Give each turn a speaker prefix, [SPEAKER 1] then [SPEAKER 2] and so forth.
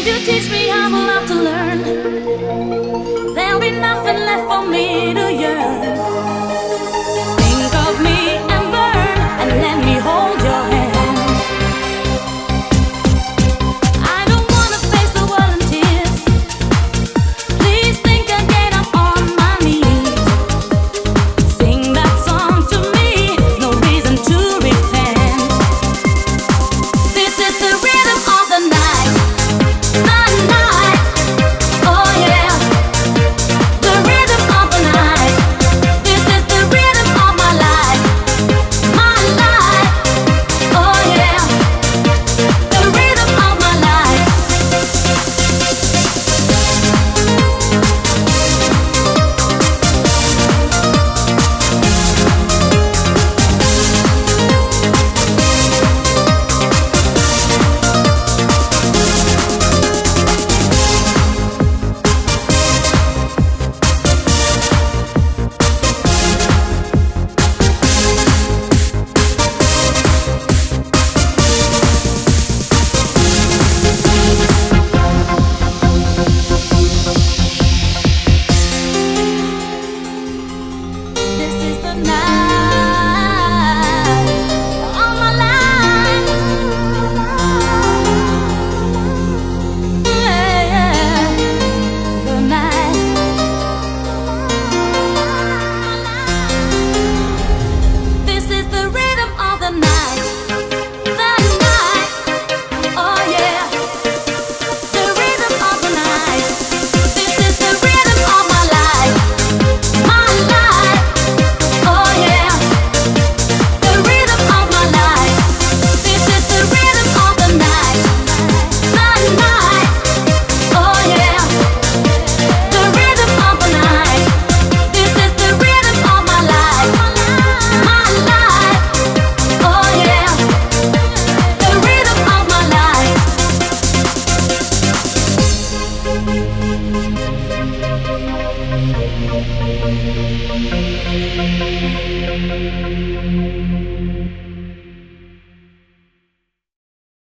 [SPEAKER 1] Won't you teach me? I will have to learn. There'll be nothing left for me Thank you.